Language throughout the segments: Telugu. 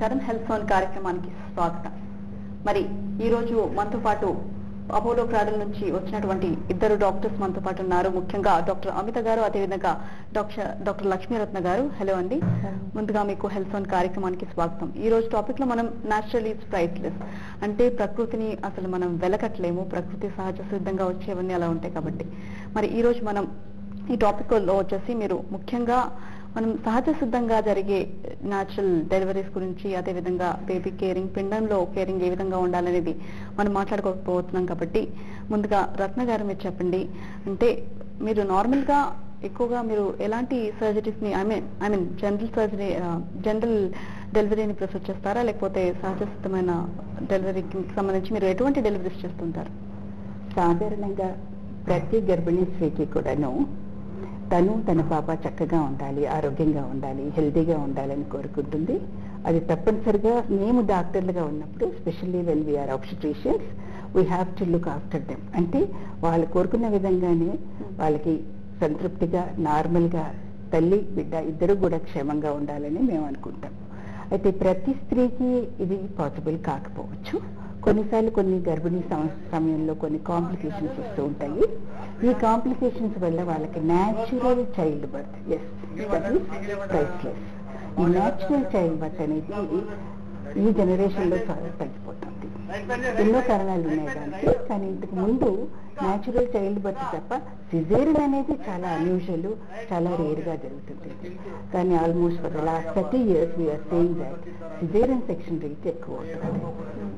నమస్కారం. హెల్త్ ఫోన్ కార్యక్రమానికి స్వాగతం. మరి ఈ రోజు మనతో పాటు అపోలో క్రాడల్ నుంచి వచ్చినటువంటి ఇద్దరు డాక్టర్స్ మనతో పాటు ఉన్నారు. ముఖ్యంగా డాక్టర్ అమిత గారు అదేవిధంగా డాక్టర్ డాక్టర్ లక్ష్మీరత్న గారు. హలో అండి. ముందుగా మీకు హెల్త్ ఫోన్ కార్యక్రమానికి స్వాగతం. ఈ రోజు టాపిక్లో మనం న్యాచురల్ ఈజ్ ప్రైస్లెస్ అంటే ప్రకృతిని అసలు మనం వెలకట్లేము ప్రకృతి సహజ సిద్ధంగా వచ్చేవన్నీ అలా ఉంటాయి కాబట్టి. మరి ఈ రోజు మనం ఈ టాపిక్లో వచ్చేసి మీరు ముఖ్యంగా మనం సహజ సిద్ధంగా జరిగే న్యాచురల్ డెలివరీస్ గురించి అదేవిధంగా బేబీ కేరింగ్ పిండంలో కేరింగ్ ఏ విధంగా ఉండాలనేది మనం మాట్లాడుకోకపోతున్నాం కాబట్టి ముందుగా రత్న గారు మీరు చెప్పండి. అంటే మీరు నార్మల్గా ఎక్కువగా మీరు ఎలాంటి సర్జరీస్ని I mean I mean general surgery general డెలివరీని ప్రిఫర్ చేస్తారా? లేకపోతే సహజ సిద్ధమైన డెలివరీకి సంబంధించి మీరు ఎటువంటి డెలివరీస్ చేస్తుంటారు? సాధారణంగా ప్రతి గర్భిణీ స్త్రీకి కూడాను తను తన పాప చక్కగా ఉండాలి ఆరోగ్యంగా ఉండాలి హెల్తీగా ఉండాలని కోరుకుంటుంది. అది తప్పనిసరిగా మేము డాక్టర్లుగా ఉన్నప్పుడు specially when we are obstetricians we have to look after them అంటే వాళ్ళు కోరుకున్న విధంగానే వాళ్ళకి సంతృప్తిగా నార్మల్గా తల్లి బిడ్డ ఇద్దరు కూడా క్షేమంగా ఉండాలని మేము అనుకుంటాం. అయితే ప్రతి స్త్రీకి ఇది పాసిబుల్ కాకపోవచ్చు. కొన్నిసార్లు కొన్ని గర్భిణీ సమ- సమయంలో కొన్ని కాంప్లికేషన్స్ వస్తూ ఉంటాయి. ఈ కాంప్లికేషన్స్ వల్ల వాళ్ళకి natural child birth is priceless ఈ న్యాచురల్ చైల్డ్ బర్త్ అనేది ఈ జనరేషన్లో చాలా తగ్గిపోతుంది. ఎన్నో కారణాలు ఉన్నాయి దానికి. కానీ ఇంతకు ముందు న్యాచురల్ చైల్డ్ బర్త్ తప్ప సిజేరియన్ అనేది చాలా అన్యూజువల్ చాలా రేర్గా జరుగుతుంది. కానీ almost for the last thirty years we are saying that caesarean section rate ఎక్కువ ఉంటుంది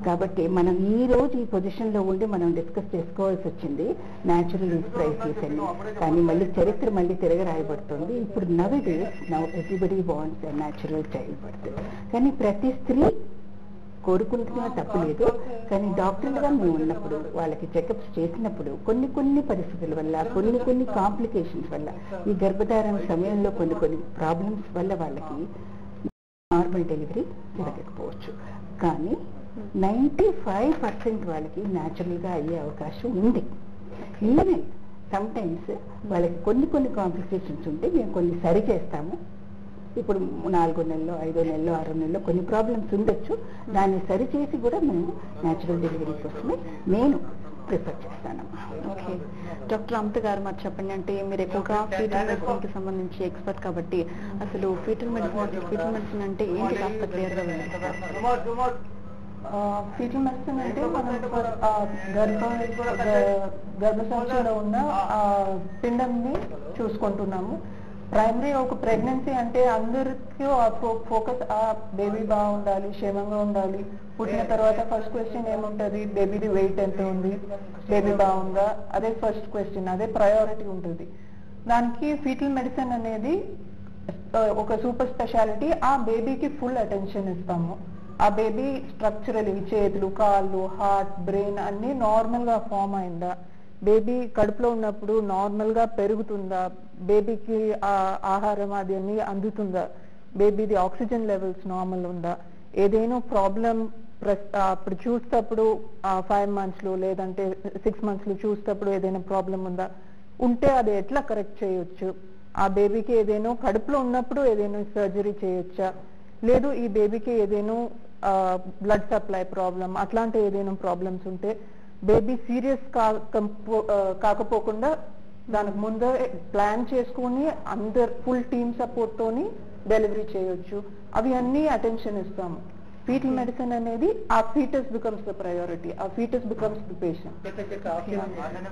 కాబట్టి మనం ఈ రోజు ఈ పొజిషన్లో ఉండి మనం డిస్కస్ చేసుకోవాల్సి వచ్చింది న్యాచురల్ ఈజ్ అని. కానీ మళ్ళీ చరిత్ర మళ్ళీ తిరగ రాయబడుతుంది. ఇప్పుడు now days now everybody wants natural child birth కానీ ప్రతి స్త్రీ కోరుకుంటున్నా తప్పు లేదు. కానీ డాక్టర్లుగా మేము ఉన్నప్పుడు వాళ్ళకి చెకప్స్ చేసినప్పుడు కొన్ని కొన్ని పరిస్థితుల వల్ల కొన్ని కొన్ని కాంప్లికేషన్స్ వల్ల ఈ గర్భధారణ సమయంలో కొన్ని కొన్ని ప్రాబ్లమ్స్ వల్ల వాళ్ళకి నార్మల్ డెలివరీ జరగకపోవచ్చు. కానీ నైంటీ ఫైవ్ పర్సెంట్ వాళ్ళకి న్యాచురల్గా అయ్యే అవకాశం ఉంది. ఈవెన్ సమ్ టైమ్స్ వాళ్ళకి కొన్ని కొన్ని కాంప్లికేషన్స్ ఉంటే మేము కొన్ని సరి చేస్తాము. ఇప్పుడు నాలుగో నెలలో ఐదో నెలలో ఆరో నెలలో కొన్ని ప్రాబ్లమ్స్ ఉండొచ్చు. దాన్ని సరి చేసి కూడా మేము న్యాచురల్ డెలివరీ కోసమే నేను ప్రిఫర్ చేస్తానమ్మా ఓకే డాక్టర్ అమిత గారు మరి చెప్పండి. అంటే మీరు ఎక్కువగా ఫీటల్ మెడిసిన్కి సంబంధించి ఎక్స్పర్ట్ కాబట్టి అసలు ఫీటల్ మెడిసిన్ ఫీటల్ మెడిసిన్ అంటే ఏంటి? కాస్త క్లియర్గా ఫీటల్ మెడిసిన్ అంటే మనం గర్భ గ- గర్భసంచిలో ఉన్న పిండంని చూసుకుంటున్నాము. ప్రైమరీ ఒక ప్రెగ్నెన్సీ అంటే అందరికీ ఆ ఫోకస్ ఆ బేబీ బాగుండాలి క్షేమంగా ఉండాలి. పుట్టిన తర్వాత ఫస్ట్ క్వశ్చన్ ఏముంటది? బేబీది వెయిట్ ఎంత ఉంది? బేబీ బాగుందా? అదే ఫస్ట్ క్వశ్చన్ అదే ప్రయారిటీ ఉంటుంది. దానికి ఫీటల్ మెడిసిన్ అనేది ఒక సూపర్ స్పెషాలిటీ ఆ బేబీకి ఫుల్ అటెన్షన్ ఇస్తాము. ఆ బేబీ స్ట్రక్చరల్ చేతులు కాళ్ళు హార్ట్ బ్రెయిన్ అన్ని నార్మల్గా ఫామ్ అయిందా? బేబీ కడుపులో ఉన్నప్పుడు నార్మల్గా పెరుగుతుందా? బేబీకి ఆహారం అది అన్ని అందుతుందా? బేబీది ఆక్సిజన్ లెవెల్స్ నార్మల్ ఉందా? ఏదైనా ప్రాబ్లం అప్పుడు చూసేటప్పుడు ఫైవ్ మంత్స్లో లేదంటే సిక్స్ మంత్స్లో చూసేటప్పుడు ఏదైనా ప్రాబ్లం ఉందా? ఉంటే అది ఎట్లా కరెక్ట్ చేయొచ్చు? ఆ బేబీకి ఏదైనా కడుపులో ఉన్నప్పుడు ఏదైనా సర్జరీ చేయొచ్చా? లేదు ఈ బేబీకి ఏదైనా బ్లడ్ సప్లై ప్రాబ్లం అట్లాంటి ఏదైనా ప్రాబ్లమ్స్ ఉంటే బేబీ సీరియస్ కాకపోకుండా దానికి ముందే ప్లాన్ చేసుకొని అందరు ఫుల్ టీమ్ సపోర్ట్ తోని డెలివరీ చేయొచ్చు. అవి అన్ని అటెన్షన్ ఇస్తాము. ఫీటల్ మెడిసిన్ అనేది ఆ ఫీటస్ బికమ్స్ ద ప్రయారిటీ ఆ fetus becomes the patient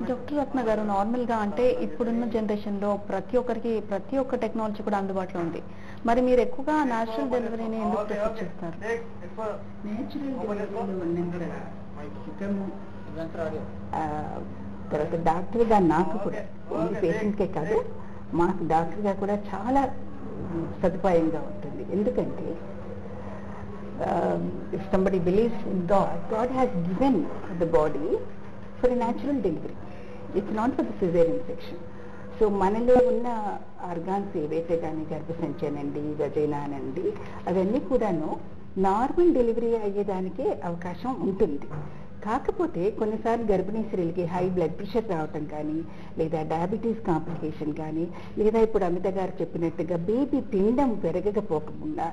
doctor Ratna garu నార్మల్గా అంటే ఇప్పుడున్న జనరేషన్లో ప్రతి ఒక్కరికి ప్రతి ఒక్క టెక్నాలజీ కూడా అందుబాటులో ఉంది. మరి మీరు ఎక్కువగా నేచురల్ డెలివరీని ఎందుకు ప్రిఫర్ చేస్తారు? నేచురల్ డెలివరీలో తర్వాత డాక్టర్గా నాకు కూడా ఓన్లీ పేషెంట్కే కాదు మాకు డాక్టర్గా కూడా చాలా సదుపాయంగా ఉంటుంది. ఎందుకంటే if somebody believes in God God has given the body for natural delivery it's not for the caesarean section so మనలో ఉన్న ఆర్గాన్స్ ఏవైతే కానీ గర్భసంచి అనండి వజైనా అనండి అవన్నీ కూడాను నార్మల్ డెలివరీ అయ్యేదానికే అవకాశం ఉంటుంది. కాకపోతే కొన్నిసార్లు గర్భిణీ స్త్రీలకి హై బ్లడ్ ప్రెషర్ రావటం కానీ లేదా డయాబెటీస్ కాంప్లికేషన్ కానీ లేదా ఇప్పుడు అమిత గారు చెప్పినట్టుగా బేబీ పిండం పెరగకపోకుండా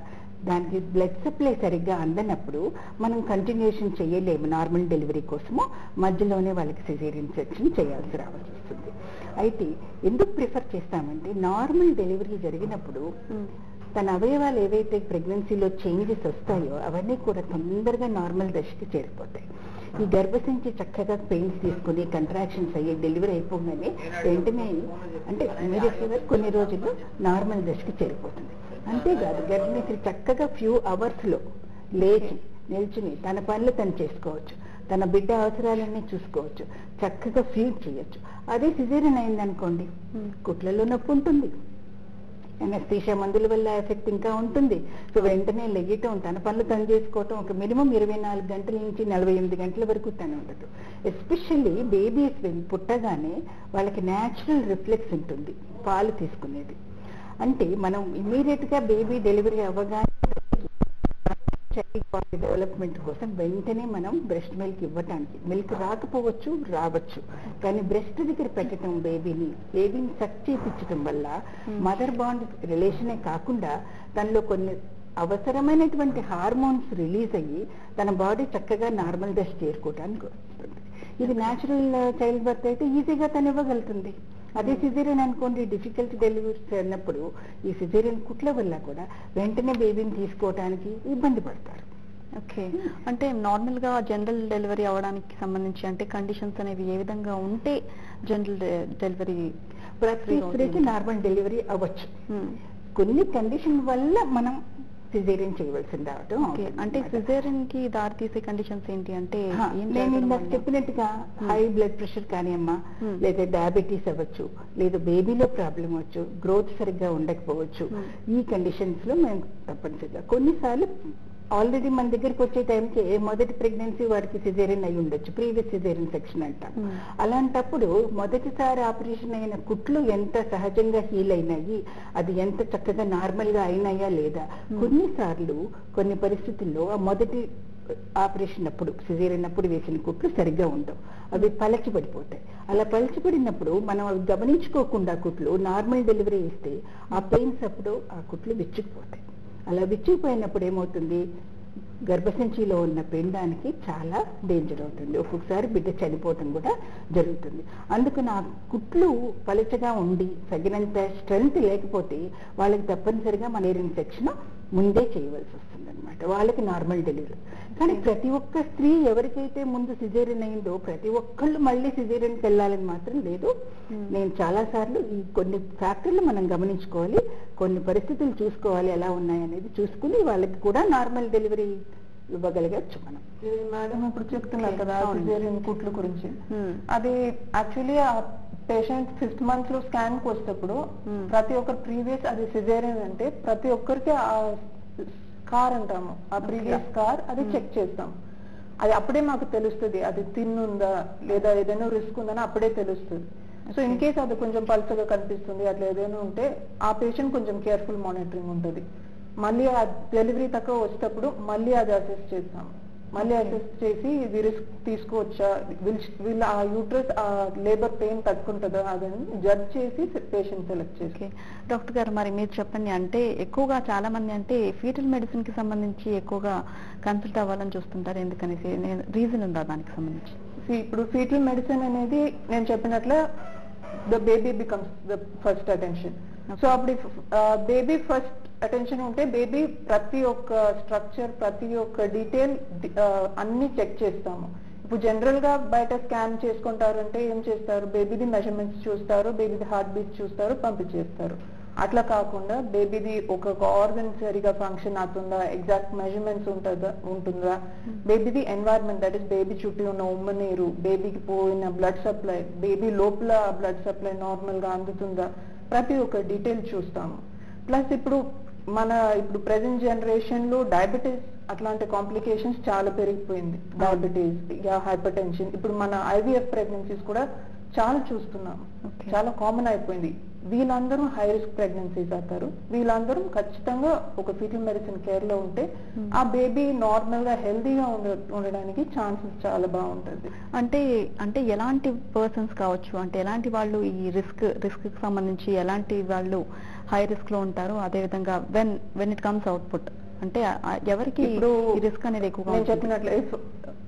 దానికి బ్లడ్ సప్లై సరిగ్గా అందనప్పుడు మనం కంటిన్యూషన్ చేయలేము నార్మల్ డెలివరీ కోసము. మధ్యలోనే వాళ్ళకి సిజేరియన్ సెక్షన్ చేయాల్సి రావాల్సి వస్తుంది. అయితే ఎందుకు ప్రిఫర్ చేస్తామంటే నార్మల్ డెలివరీ జరిగినప్పుడు తన అవయవాలు ఏవైతే ప్రెగ్నెన్సీలో చేంజెస్ వస్తాయో అవన్నీ కూడా తొందరగా నార్మల్ దశకి చేరిపోతాయి. ఈ గర్భసంచి చక్కగా పెయిన్స్ తీసుకుని కంట్రాక్షన్స్ అయ్యి డెలివరీ అయిపోగానే వెంటనే అంటే ఇమీడియట్గా కొన్ని రోజులు నార్మల్ దశకి చేరిపోతుంది. అంతేకాదు గర్భిణీ చక్కగా ఫ్యూ అవర్స్లో లేచి నిల్చుని తన పనులు తను చేసుకోవచ్చు. తన బిడ్డ అవసరాలన్నీ చూసుకోవచ్చు. చక్కగా ఫీడ్ చేయొచ్చు. అదే సిజేరియన్ అయిందనుకోండి కుట్లలో నొప్పి ఉంటుంది. ఎనస్థీషియా మందుల వల్ల ఎఫెక్ట్ ఇంకా ఉంటుంది. సో వెంటనే లెగ్గటం తన పనులు తను చేసుకోవటం ఒక మినిమం ఇరవై నాలుగు గంటల నుంచి నలభై ఎనిమిది గంటల వరకు తను ఉండదు. ఎస్పెషల్లీ బేబీస్ పుట్టగానే వాళ్ళకి న్యాచురల్ రిఫ్లెక్స్ ఉంటుంది పాలు తీసుకునేది. అంటే మనం ఇమీడియట్గా బేబీ డెలివరీ అవ్వగానే చైల్డ్ డెవలప్మెంట్ కోసం. వెంటనే మనం బ్రెస్ట్ మిల్క్ ఇవ్వటానికి. మిల్క్ రాకపోవచ్చు రావచ్చు. కానీ బ్రెస్ట్ దగ్గర పెట్టడం బేబీని బేబీని సక్ చేపించడం వల్ల మదర్ బాండ్ రిలేషనే కాకుండా తనలో కొన్ని అవసరమైనటువంటి హార్మోన్స్ రిలీజ్ అయ్యి తన బాడీ చక్కగా నార్మల్ దశ చేరుకోవడానికి వస్తుంది. ఇది న్యాచురల్ చైల్డ్ బర్త్ అయితే ఈజీగా తను ఇవ్వగలుగుతుంది. అదే సిజేరియన్ అనుకోండి డిఫికల్ట్ డెలివరీస్ అన్నప్పుడు ఈ సిజేరియన్ కుట్ల వల్ల కూడా వెంటనే బేబీని తీసుకోవడానికి ఇబ్బంది పడతారు. ఓకే. అంటే నార్మల్గా జనరల్ డెలివరీ అవడానికి సంబంధించి అంటే కండిషన్స్ అనేవి ఏ విధంగా ఉంటే జనరల్ డెలివరీ ప్రతి స్త్రీకి నార్మల్ డెలివరీ అవ్వచ్చు. కొన్ని కండిషన్ వల్ల మనం సిజేరియన్ చేయవలసి రావటం అంటే. సిజేరియన్కి దారి తీసే కండిషన్స్ ఏంటి అంటే నేను ఇందాక? చెప్పినట్టుగా హై బ్లడ్ ప్రెషర్ కానీ అమ్మా. లేదా డయాబెటీస్ అవ్వచ్చు లేదా బేబీలో ప్రాబ్లం అవ్వచ్చు గ్రోత్ సరిగ్గా ఉండకపోవచ్చు. ఈ కండిషన్స్లో మేము తప్పనిసరిగా కొన్నిసార్లు ఆల్రెడీ మన దగ్గరికి వచ్చే టైంకి మొదటి ప్రెగ్నెన్సీ వారికి సిజేరియన్ అయి ఉండొచ్చు. ప్రీవియస్ సిజేరియన్ సెక్షన్ అంటాం. Hmm. అలాంటప్పుడు మొదటిసారి ఆపరేషన్ అయిన కుట్లు ఎంత సహజంగా హీల్ అయినాయి? అది ఎంత చక్కగా నార్మల్గా అయినాయా లేదా? కొన్నిసార్లు కొన్ని పరిస్థితుల్లో ఆ మొదటి ఆపరేషన్ అప్పుడు సిజేరియన్ అప్పుడు వేసిన కుట్లు సరిగ్గా ఉండవు. అవి పలచి పడిపోతాయి అలా పలచి పడినప్పుడు మనం అవి గమనించుకోకుండా కుట్లు నార్మల్ డెలివరీ ఇస్తే ఆ పెయిన్స్ అప్పుడు ఆ కుట్లు విచ్చుకుపోతాయి. అలా విచ్చిపోయినప్పుడు ఏమవుతుంది? గర్భసంచిలో ఉన్న పిండానికి చాలా డేంజర్ అవుతుంది. ఒక్కొక్కసారి బిడ్డ చనిపోవటం కూడా జరుగుతుంది. అందుకు నా కుట్లు పలచగా ఉండి తగినంత స్ట్రెంగ్త్ లేకపోతే వాళ్ళకి తప్పనిసరిగా మలేరియన్ సెక్షన్ ముందే చేయవలసి వస్తుంది అనమాట వాళ్ళకి నార్మల్ డెలివరీ కానీ ప్రతి ఒక్క స్త్రీ ఎవరికైతే ముందు సిజేరియన్ అయిందో ప్రతి ఒక్కళ్ళు మళ్ళీ సిజేరియన్కి వెళ్ళాలని మాత్రం లేదు. నేను చాలా సార్లు ఈ కొన్ని ఫ్యాక్టర్లు మనం గమనించుకోవాలి. కొన్ని పరిస్థితులు చూసుకోవాలి ఎలా ఉన్నాయనేది చూసుకుని వాళ్ళకి కూడా నార్మల్ డెలివరీ ఇవ్వగలగచ్చు మనం. మేడం ఇప్పుడు చెప్తున్నారు కదా. సిజేరియన్ కుట్లు గురించి. అది యాక్చువల్లీ ఆ పేషెంట్ ఫిఫ్త్ మంత్లో స్కాన్కి వచ్చేటప్పుడు. ప్రతి ఒక్కరు ప్రీవియస్ అది సిజేరియన్ అంటే ప్రతి ఒక్కరికి ఆ స్కార్ అంటాము. ఆ ప్రీవియస్ స్కార్ అది. చెక్ చేస్తాం. అది అప్పుడే మాకు తెలుస్తుంది. అది తిన్నుందా లేదా ఏదైనా రిస్క్ ఉందని అప్పుడే తెలుస్తుంది. సో ఇన్ కేస్ అది కొంచెం పల్చగా కనిపిస్తుంది అట్లా ఏదైనా ఉంటే ఆ పేషెంట్ కొంచెం కేర్ఫుల్ మానిటరింగ్ ఉంటుంది. మళ్ళీ ఆ డెలివరీ తక్కువ వచ్చేటప్పుడు మళ్ళీ అది అసెస్ చేస్తాం మళ్ళీ అసెస్ చేసి ఇది రిస్క్ తీసుకోవచ్చా? వీళ్ళు ఆ యూట్రస్ ఆ లేబర్ పెయిన్ తట్టుకుంటుందా అదని జడ్జ్ చేసి పేషెంట్ సెలెక్ట్ చేసి డాక్టర్ గారు మరి మీరు చెప్పండి అంటే ఎక్కువగా చాలా మంది అంటే ఫీటల్ మెడిసిన్కి సంబంధించి ఎక్కువగా కన్సల్ట్ అవ్వాలని చూస్తుంటారు. ఎందుకనేసి రీజన్ ఉందా దానికి సంబంధించి? ఇప్పుడు ఫీటల్ మెడిసిన్ అనేది నేను చెప్పినట్లు the baby becomes the first attention so అప్పుడు బేబీ ఫస్ట్ అటెన్షన్ ఉంటే బేబీ ప్రతి ఒక్క స్ట్రక్చర్ ప్రతి ఒక్క డీటెయిల్ అన్ని చెక్ చేస్తాము. ఇప్పుడు జనరల్గా బయట స్కాన్ చేసుకుంటారు అంటే ఏం చేస్తారు? బేబీది మెజర్మెంట్స్ చూస్తారు బేబీది హార్ట్ బీట్ చూస్తారు పంపించేస్తారు. అట్లా కాకుండా బేబీది ఒక్కొక్క ఆర్గన్ సరిగా ఫంక్షన్ అవుతుందా? ఎగ్జాక్ట్ మెజర్మెంట్స్ ఉంటుందా? ఉంటుందా? బేబీది ఎన్వైర్న్మెంట్ దట్ ఇస్ బేబీ చుట్టూ ఉన్న ఉమ్మ నీరు బేబీకి పోయిన బ్లడ్ సప్లై బేబీ లోపల బ్లడ్ సప్లై నార్మల్గా అందుతుందా? ప్రతి ఒక్క డీటెయిల్ చూస్తాము. ప్లస్ ఇప్పుడు మన ఇప్పుడు ప్రెసెంట్ జనరేషన్లో డయాబెటీస్ అట్లాంటి కాంప్లికేషన్స్ చాలా పెరిగిపోయింది. డయాబెటీస్ హైపర్ టెన్షన్ ఇప్పుడు మన ఐవీఎఫ్ ప్రెగ్నెన్సీస్ కూడా చాలా చూస్తున్నాం. చాలా కామన్ అయిపోయింది. వీళ్ళందరూ హై రిస్క్ ప్రెగ్నెన్సీస్ అవుతారు. వీళ్ళందరూ ఖచ్చితంగా ఒక ఫీటల్ మెడిసిన్ కేర్లో ఉంటే Hmm. ఆ బేబీ నార్మల్గా హెల్దీగా ఉండ ఉండడానికి ఛాన్సెస్ చాలా బాగుంటుంది. అంటే అంటే ఎలాంటి పర్సన్స్ కావచ్చు? అంటే ఎలాంటి వాళ్ళు ఈ రిస్క్ రిస్క్కి సంబంధించి ఎలాంటి వాళ్ళు హై రిస్క్లో ఉంటారు అదే విధంగా when when it comes output అంటే ఎవరికి ఇప్పుడు రిస్క్ అనేది ఎక్కువగా నేను? చెప్పినట్లు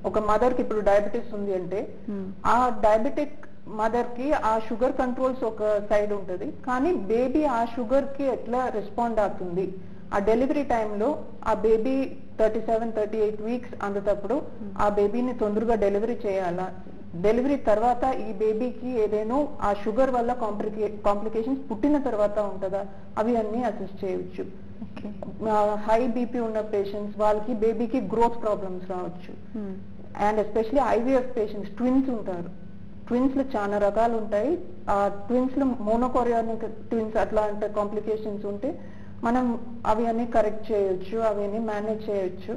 ఒక మదర్కి ఇప్పుడు డయాబెటీస్ ఉంది అంటే మ్మ్. ఆ డయాబెటిక్ మదర్కి ఆ షుగర్ కంట్రోల్స్ ఒక సైడ్ ఉంటుంది కానీ బేబీ ఆ షుగర్కి ఎట్లా రెస్పాండ్ అవుతుంది ఆ డెలివరీ టైంలో ఆ baby thirty seven thirty eight weeks అందుతప్పుడు ఆ బేబీని తొందరగా డెలివరీ చేయాలా? డెలివరీ తర్వాత ఈ బేబీకి ఏదైనా ఆ షుగర్ వల్ల కాంప్లికే కాంప్లికేషన్స్ పుట్టిన తర్వాత ఉంటుందా? అవి అన్ని అసెస్ చేయొచ్చు. Okay. హై బీపీ ఉన్న పేషెంట్స్ వాళ్ళకి బేబీకి గ్రోత్ ప్రాబ్లమ్స్ రావచ్చు. మ్మ్. And especially IVF patients twins ఉంటారు. ట్విన్స్లో చాలా రకాలు ఉంటాయి ఆ ట్విన్స్లో మోనోకోరియానిక్ ట్విన్స్ అట్లాంటి కాంప్లికేషన్స్ ఉంటే మనం అవి అన్ని కరెక్ట్ చేయొచ్చు అవి అన్ని మేనేజ్ చేయొచ్చు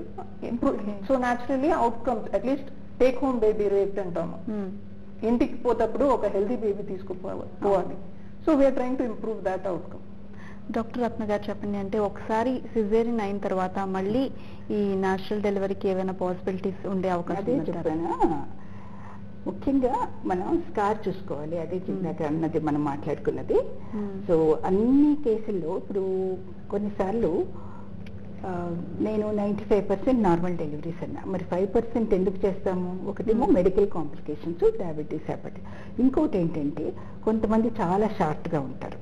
improve. So naturally outcomes at least take home baby rate అంటాము మ్మ్. ఇంటికి పోతప్పుడు ఒక హెల్తీ బేబీ తీసుకుపోవాలి పోవాలి so we are trying to improve that outcome doctor Ratna గారు చెప్పండి అంటే ఒకసారి సిజేరియన్ అయిన తర్వాత మళ్ళీ ఈ న్యాచురల్ డెలివరీకి ఏమైనా పాసిబిలిటీస్ ఉండే అవకాశం? చెప్పానా ముఖ్యంగా మనం స్కార్ చూసుకోవాలి. అదే ఇందాక అన్నది మనం మాట్లాడుకున్నది. సో అన్ని కేసుల్లో ఇప్పుడు కొన్నిసార్లు నేను ninety five percent normal deliveries అన్నా. మరి ఫైవ్ పర్సెంట్ ఎందుకు చేస్తాము? ఒకటేమో మెడికల్ కాంప్లికేషన్స్ డయాబెటీస్ హెపటైటిస్ ఇంకోటి ఏంటంటే కొంతమంది చాలా షార్ట్గా ఉంటారు.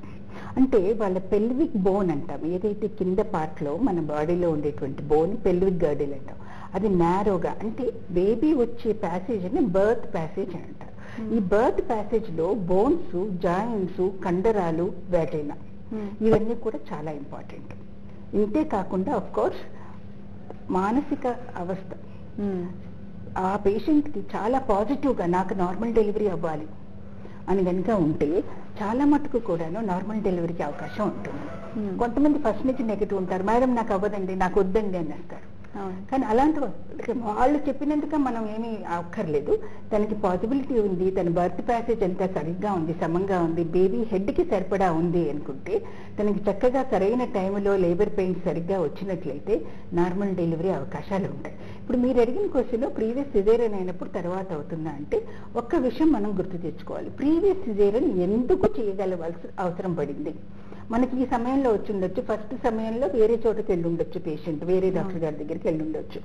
అంటే వాళ్ళ పెల్విక్ బోన్ అంటాం. ఏదైతే కింద పార్ట్లో మన బాడీలో ఉండేటువంటి బోన్ పెల్విక్ గర్డిల్ అంటాం. అది నారోగా అంటే బేబీ వచ్చే ప్యాసేజ్ అని బర్త్ ప్యాసేజ్ అని అంటారు. ఈ బర్త్ ప్యాసేజ్లో బోన్స్ జాయింట్స్ కండరాలు వేటైనా మ్మ్. ఇవన్నీ కూడా చాలా ఇంపార్టెంట్ ఇంతే కాకుండా అఫ్ కోర్స్ మానసిక అవస్థ. మ్మ్. ఆ పేషెంట్కి చాలా పాజిటివ్గా నాకు నార్మల్ డెలివరీ అవ్వాలి అని కనుక ఉంటే చాలా మటుకు కూడాను నార్మల్ డెలివరీకి అవకాశం ఉంటుంది. Hmm. కొంతమంది ఫస్ట్ నుంచి నెగిటివ్ ఉంటారు. మేడం నాకు అవ్వదండి నాకు వద్దండి అని అంటారు కానీ అలాంటి వాళ్ళు చెప్పినందుక మనం ఏమీ అక్కర్లేదు తనకి పాసిబిలిటీ ఉంది తన బర్త్ ప్యాసేజ్ అంతా సరిగ్గా ఉంది సమంగా ఉంది బేబీ హెడ్కి సరిపడా ఉంది అనుకుంటే తనకి చక్కగా సరైన టైంలో లేబర్ పెయిన్స్ సరిగ్గా వచ్చినట్లయితే నార్మల్ డెలివరీ అవకాశాలు ఉంటాయి. ఇప్పుడు మీరు అడిగిన క్వశ్చన్ ప్రీవియస్ సిజేరియన్ అయినప్పుడు తర్వాత అవుతుందా అంటే ఒక్క విషయం మనం గుర్తు తెచ్చుకోవాలి. ప్రీవియస్ సిజేరియన్ ఎందుకు చేయగలవలసి అవసరం పడింది? మనకి ఈ సమయంలో వచ్చి ఉండొచ్చు ఫస్ట్ సమయంలో వేరే చోటకి వెళ్ళి ఉండొచ్చు పేషెంట్. వేరే డాక్టర్ గారి దగ్గరికి వెళ్ళి ఉండొచ్చు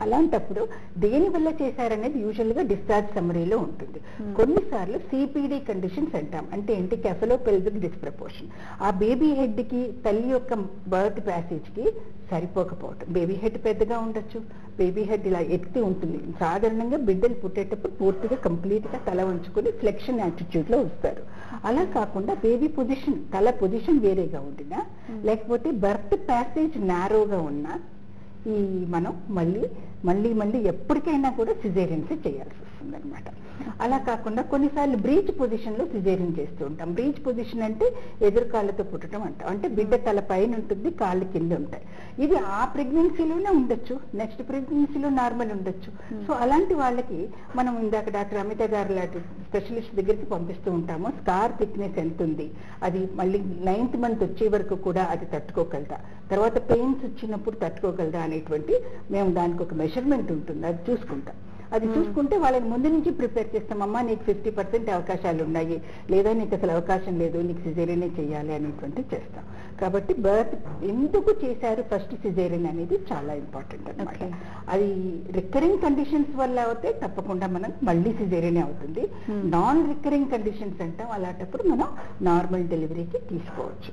అలాంటప్పుడు దేని వల్ల చేశారనేది యూజువల్గా డిశ్చార్జ్ సమరీలో ఉంటుంది. Hmm. కొన్నిసార్లు సిపిడి కండిషన్స్ అంటాం. అంటే ఏంటి? కెఫలో పెల్విక్ డిస్ప్రపోర్షన్ ఆ బేబీ హెడ్కి తల్లి యొక్క బర్త్ ప్యాసేజ్కి సరిపోకపోవటం. బేబీ హెడ్ పెద్దగా ఉండొచ్చు. బేబీ హెడ్ ఇలా ఎత్తి ఉంటుంది. సాధారణంగా బిడ్డలు పుట్టేటప్పుడు పూర్తిగా కంప్లీట్గా తల ఉంచుకొని ఫ్లెక్షన్ యాటిట్యూడ్లో వస్తారు. అలా కాకుండా బేబీ పొజిషన్ తల పొజిషన్ వేరేగా ఉండినా లేకపోతే బర్త్ ప్యాసేజ్ నారోగా ఉన్నా ఈ మనం మళ్ళీ మళ్ళీ మళ్ళీ ఎప్పటికైనా కూడా సిజేరియన్స్ చేయాల్సి వస్తుంది అనమాట అలా కాకుండా కొన్నిసార్లు బ్రీచ్ పొజిషన్లో సిజేరియన్ చేస్తూ ఉంటాం. బ్రీచ్ పొజిషన్ అంటే ఎదురు కాళ్ళతో పుట్టడం అంటాం. అంటే బిడ్డ తల పైన ఉంటుంది కాళ్ళు కింద ఉంటాయి. ఇది ఆ ప్రెగ్నెన్సీలోనే ఉండొచ్చు. నెక్స్ట్ ప్రెగ్నెన్సీలో నార్మల్ ఉండొచ్చు. సో అలాంటి వాళ్ళకి మనం ఇందాక డాక్టర్ అమిత గారు లాంటి స్పెషలిస్ట్ దగ్గరికి పంపిస్తూ ఉంటాము. స్కార్ థిక్నెస్ ఎంత ఉంది? అది మళ్ళీ నైన్త్ మంత్ వచ్చే వరకు కూడా అది తట్టుకోగలదా? తర్వాత పెయిన్స్ వచ్చినప్పుడు తట్టుకోగలదా అనేటువంటి మేము దానికి ఒక మెషర్మెంట్ ఉంటుంది. అది చూసుకుంటాం. అది చూసుకుంటే వాళ్ళని ముందు నుంచి ప్రిపేర్ చేస్తాం. అమ్మా నీకు ఫిఫ్టీ పర్సెంట్ అవకాశాలు ఉన్నాయి. లేదా నీకు అసలు అవకాశం లేదు. నీకు సిజేరియనే చేయాలి అనేటువంటి చేస్తాం. కాబట్టి బర్త్ ఎందుకు చేశారు? ఫస్ట్ సిజేరియన్ అనేది చాలా ఇంపార్టెంట్ Okay. అది రికరింగ్ కండిషన్స్ వల్ల అయితే తప్పకుండా మనం మళ్ళీ సిజేరియనే అవుతుంది. నాన్ రికరింగ్ కండిషన్స్ అంటాం. అలాంటప్పుడు మనం నార్మల్ డెలివరీకి తీసుకోవచ్చు.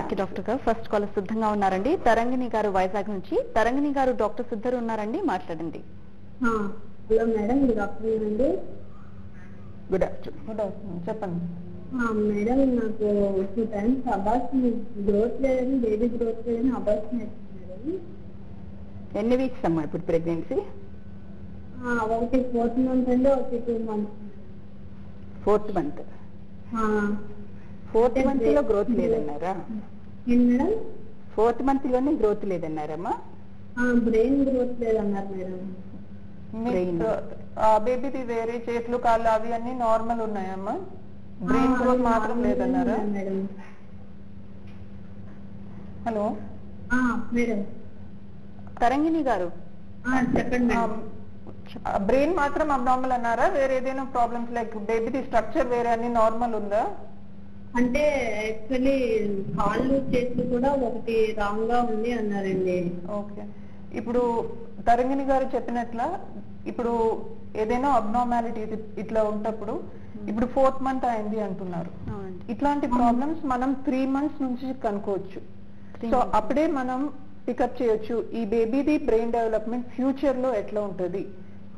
ఓకే డాక్టర్ గారు. ఫస్ట్ కాల్ సిద్ధంగా ఉన్నారండి. తరంగిణి గారు వైజాగ్ నుంచి. తరంగిణి గారు డాక్టర్ సిద్ధర్ ఉన్నారండి. మాట్లాడండి. హలో మేడం గుడ్ ఆఫ్టర్నూన్ అండి. గుడ్ ఆఫ్టర్నూన్ గుడ్ ఆఫ్టర్నూన్ చెప్పండి. మేడం నాకు టూ టైమ్స్ అబార్షన్ గ్రోత్ లేదని బేబీ గ్రోత్ లేదని వచ్చింది మేడం ఎన్ని వీక్స్ అమ్మా ఇప్పుడు ప్రెగ్నెన్సీ ఒకటి ఫోర్త్ మంత్ అండి ఒకటి two months fourth month fourth మంత్లో గ్రోత్ లేదన్నారా? మేడం? ఫోర్త్ మంత్లోనే గ్రోత్ లేదన్నారమ్మా? బ్రెయిన్ గ్రోత్ లేదన్నారు మేడం. బేబీది వేరే చేతులు కాళ్ళు అవి అన్ని నార్మల్ ఉన్నాయమ్మా? బ్రెయిన్ గ్రోత్ మాత్రం లేదన్నారా? హలో? తరంగిణి గారు. చెప్పండి బ్రెయిన్ మాత్రం అబ్నార్మల్ అన్నారా? వేరే ఏదైనా ప్రాబ్లమ్స్ లైక్ బేబీది స్ట్రక్చర్ వేరే అన్ని నార్మల్ ఉందా? అంటే యాక్చువల్లీ కాళ్ళు చేతులు కూడా ఒకటి రాంగ్గా ఉంది అన్నారండి. ఓకే ఇప్పుడు తరంగిణి గారు చెప్పినట్ల ఇప్పుడు ఏదైనా అబ్నార్మాలిటీ ఇట్లా ఉంటప్పుడు ఇప్పుడు ఫోర్త్ మంత్ అయింది అంటున్నారు. ఇట్లాంటి ప్రాబ్లమ్స్ మనం త్రీ మంత్స్ నుంచి కనుక్కోవచ్చు. సో. అప్పుడే మనం పికప్ చేయొచ్చు. ఈ బేబీది బ్రెయిన్ డెవలప్మెంట్ ఫ్యూచర్లో ఎట్లా ఉంటది?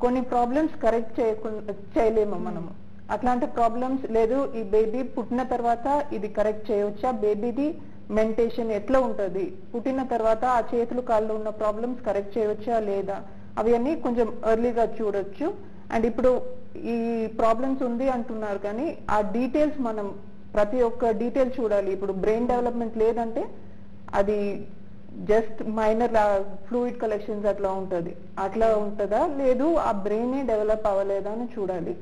కొన్ని ప్రాబ్లమ్స్ కరెక్ట్ చేయకుండా చేయలేము మనము. అట్లాంటి ప్రాబ్లమ్స్ లేదు ఈ బేబీ పుట్టిన తర్వాత ఇది కరెక్ట్ చేయవచ్చా బేబీది మెంటేషన్ ఎట్లా ఉంటుంది? పుట్టిన తర్వాత ఆ చేతులు కాళ్ళు ఉన్న ప్రాబ్లమ్స్ కరెక్ట్ చేయవచ్చా లేదా? అవన్నీ కొంచెం ఎర్లీగా చూడొచ్చు. అండ్ ఇప్పుడు ఈ ప్రాబ్లమ్స్ ఉంది అంటున్నారు కానీ ఆ డీటెయిల్స్ మనం ప్రతి ఒక్క డీటెయిల్ చూడాలి. ఇప్పుడు బ్రెయిన్ డెవలప్మెంట్ లేదంటే అది జస్ట్ మైనర్ ఫ్లూయిడ్ కలెక్షన్స్ అట్లా ఉంటుంది. అట్లా ఉంటుందా? లేదు ఆ బ్రెయిన్ డెవలప్ అవ్వలేదా అని చూడాలి.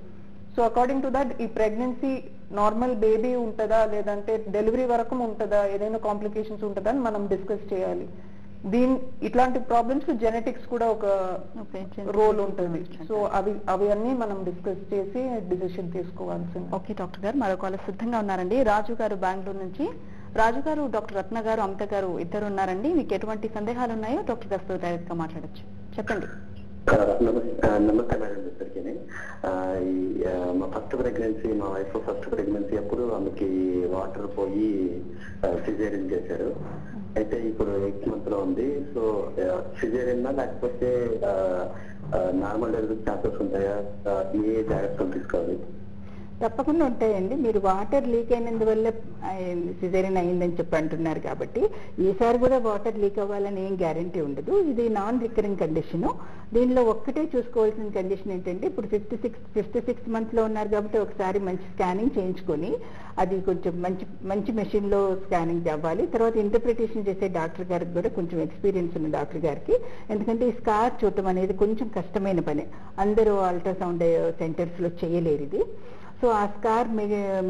సో అకార్డింగ్ టు దట్ ఈ ప్రెగ్నెన్సీ నార్మల్ బేబీ ఉంటుందా? లేదంటే డెలివరీ వరకు ఉంటుందా? ఏదైనా కాంప్లికేషన్స్ ఉంటుందా అని మనం డిస్కస్ చేయాలి. దీని ఇట్లాంటి ప్రాబ్లమ్స్ జెనెటిక్స్ కూడా ఒక రోల్ ఉంటుంది. సో అవి అవి అన్ని మనం డిస్కస్ చేసి డిసిషన్ తీసుకోవాల్సింది. ఓకే డాక్టర్ గారు మరో కాల్ సిద్ధంగా ఉన్నారండి. రాజు గారు బెంగళూరు నుంచి. రాజు గారు డాక్టర్ రత్న గారు అమిత గారు ఇద్దరు ఉన్నారండి. మీకు ఎటువంటి సందేహాలు ఉన్నాయో డాక్టర్ గారితో డైరెక్ట్గా మాట్లాడొచ్చు. చెప్పండి. నమస్తే మేడం ఇద్దరికి ఈ మా ఫస్ట్ ప్రెగ్నెన్సీ మా వైఫ్ ఫస్ట్ ప్రెగ్నెన్సీ అప్పుడు ఆమెకి వాటర్ పోయి సిజేరియన్ చేశారు. అయితే ఇప్పుడు ఎయిత్ మంత్లో ఉంది. సో సిజేరియన్ లేకపోతే నార్మల్ డెలివరీ ఛాన్సెస్ ఉంటాయా? ఏ జాగ్రత్తలు తీసుకోవాలి? తప్పకుండా ఉంటాయండి. మీరు వాటర్ లీక్ అయినందువల్ల సిజేరియన్ అయిందని చెప్పి అంటున్నారు కాబట్టి ఈసారి కూడా వాటర్ లీక్ అవ్వాలని ఏం గ్యారంటీ ఉండదు. ఇది నాన్ రికరింగ్ కండిషను దీనిలో ఒక్కటే చూసుకోవాల్సిన కండిషన్ ఏంటంటే ఇప్పుడు ఫిఫ్టీ సిక్స్ ఫిఫ్టీ సిక్స్ మంత్లో ఉన్నారు కాబట్టి ఒకసారి మంచి స్కానింగ్ చేయించుకొని అది కొంచెం మంచి మంచి మెషిన్లో స్కానింగ్ అవ్వాలి. తర్వాత ఇంటర్ప్రిటేషన్ చేసే డాక్టర్ గారికి కూడా కొంచెం ఎక్స్పీరియన్స్ ఉన్న డాక్టర్ గారికి ఎందుకంటే ఈ స్కార్ చూడటం అనేది కొంచెం కష్టమైన పని. అందరూ అల్ట్రాసౌండ్ సెంటర్స్ uh, లో చేయలేరు ఇది. సో ఆ స్కార్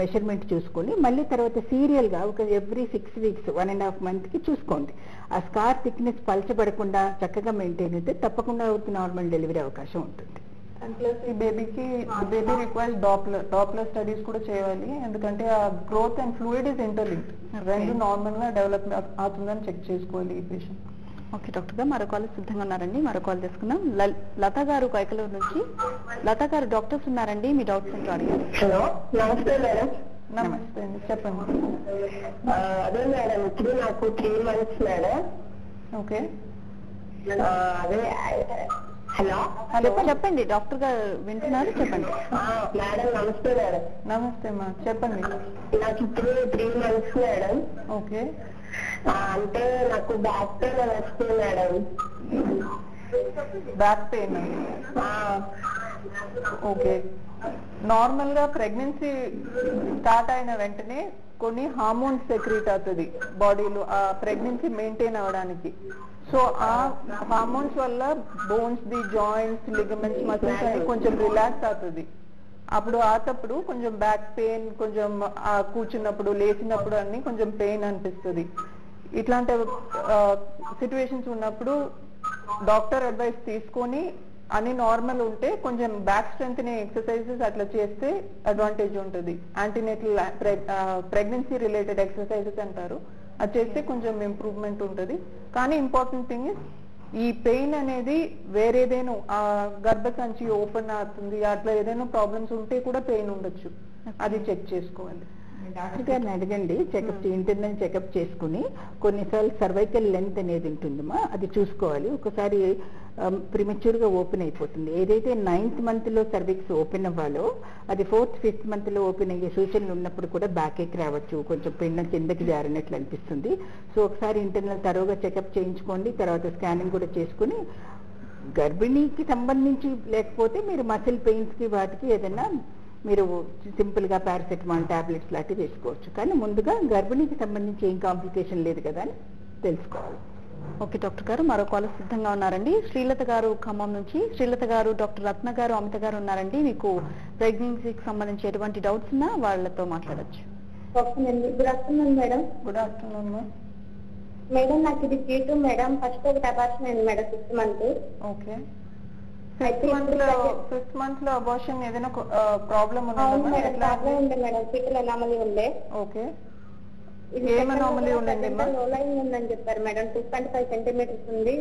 మెజర్మెంట్ చూసుకొని మళ్ళీ తర్వాత సీరియల్గా ఒక every six weeks one and half మంత్కి చూసుకోండి. ఆ స్కార్ థిక్నెస్ పలచబడకుండా చక్కగా మెయింటైన్ అయితే తప్పకుండా నార్మల్ డెలివరీ అవకాశం ఉంటుంది. అండ్ ప్లస్ ఈ బేబీకి baby requires Doppler Doppler studies కూడా చేయాలి. ఎందుకంటే ఆ growth and fluid is interlinked. రెండు నార్మల్గా డెవలప్ అవుతుందని చెక్ చేసుకోవాలి ఈ పేషెంట్. ఓకే డాక్టర్ గారు మరో కాల్ సిద్ధంగా ఉన్నారండి. మరో కాల్ తీసుకుందాం. లత గారు కైకలూరు నుంచి. లత గారు డాక్టర్స్ ఉన్నారండి. మీ డౌట్స్ ఏంటో అడిగారు హలో నమస్తే మేడం. నమస్తే అండి. చెప్పండి. అదే మేడం ఇప్పుడు నాకు త్రీ మంత్స్ మేడం. ఓకే. అదే హలో? హలో చెప్పండి. డాక్టర్ గారు వింటున్నారు చెప్పండి. మేడం నమస్తే మేడం. నమస్తే మా చెప్పండి. నాకు ఇప్పుడు త్రీ మంత్స్ మేడం. ఓకే. అంటే నాకు బ్యాక్ పెయిన్ వస్తుంది మేడం. బ్యాక్ పెయిన్ ఓకే నార్మల్గా ప్రెగ్నెన్సీ స్టార్ట్ అయిన వెంటనే కొన్ని హార్మోన్స్ సెక్రీట్ అవుతుంది బాడీలో ఆ ప్రెగ్నెన్సీ మెయింటైన్ అవ్వడానికి సో ఆ హార్మోన్స్ వల్ల bones the joints ligaments muscles కొంచెం రిలాక్స్ అవుతుంది. అప్పుడు ఆతప్పుడు కొంచెం బ్యాక్ పెయిన్ కొంచెం ఆ కూర్చున్నప్పుడు లేచినప్పుడు అన్ని కొంచెం పెయిన్ అనిపిస్తుంది. ఇట్లాంటి సిచ్యువేషన్స్ ఉన్నప్పుడు డాక్టర్ అడ్వైస్ తీసుకొని అన్ని నార్మల్ ఉంటే కొంచెం బ్యాక్ స్ట్రెంత్ ఎక్సర్సైజెస్ అట్లా చేస్తే అడ్వాంటేజ్ ఉంటుంది. యాంటీనేటల్ ప్రెగ్నెన్సీ రిలేటెడ్ ఎక్సర్సైజెస్ అంటారు. అది చేస్తే కొంచెం ఇంప్రూవ్మెంట్ ఉంటుంది. కానీ ఇంపార్టెంట్ థింగ్ ఇస్ ఈ పెయిన్ అనేది వేరేదేనో ఆ గర్భసంచి ఓపెన్ అవుతుంది అట్లా ఏదైనా ప్రాబ్లమ్స్ ఉంటే కూడా పెయిన్ ఉండొచ్చు. అది చెక్ చేసుకోవాలి. డాక్టర్ గారిని అడగండి చెకప్ ఇంటర్నల్ చెకప్ చేసుకుని కొన్నిసార్లు సర్వైకల్ లెంత్ అనేది ఉంటుందమ్మా అది చూసుకోవాలి. ఒకసారి ప్రిమెచ్యూర్గా ఓపెన్ అయిపోతుంది. ఏదైతే నైన్త్ మంత్లో సర్విక్స్ ఓపెన్ అవ్వాలో అది ఫోర్త్ ఫిఫ్త్ మంత్లో ఓపెన్ అయ్యే సూచనలు ఉన్నప్పుడు కూడా బ్యాక్ ఎక్ రావచ్చు. కొంచెం పిండం కిందకి జారినట్లు అనిపిస్తుంది. సో ఒకసారి ఇంటర్నల్ తరోగా చెకప్ చేయించుకోండి. తర్వాత స్కానింగ్ కూడా చేసుకుని గర్భిణీకి సంబంధించి లేకపోతే మీరు మసిల్ పెయిన్స్కి వాటికి ఏదైనా మీరు సింపుల్గా పారాసెటమాల్ టాబ్లెట్స్ లాంటివి వేసుకోవచ్చు. కానీ ముందుగా గర్భిణీకి సంబంధించి ఏం కాంప్లికేషన్ లేదు కదా అని తెలుసుకోవాలి. ఓకే డాక్టర్ గారు మరో కాల్ సిద్ధంగా ఉన్నారండి. శ్రీలత గారు ఖమ్మం నుంచి. శ్రీలత గారు డాక్టర్ రత్న గారు అమిత గారు ఉన్నారండి. మీకు ప్రెగ్నెన్సీకి సంబంధించి ఎటువంటి డౌట్స్ ఉన్నా వాళ్ళతో మాట్లాడొచ్చు. Good afternoon madam good afternoon madam నాకు ఇది జీటు మేడం ఫస్ట్ ఒకటి అబార్షన్ అయింది madam sixth month okay fifth మంత్లో ఫిఫ్త్ మంత్లో అబార్షన్ ఏదైనా ప్రాబ్లం ఉందా మేడం ప్రాబ్లం ఉంది? మేడం ఫీటల్ అనామలీ ఉండే ఓకే ఏం anomaly ఉందండి? లో లైన్ ఉందని చెప్పారు madam. Two point five centimetres ఉంది.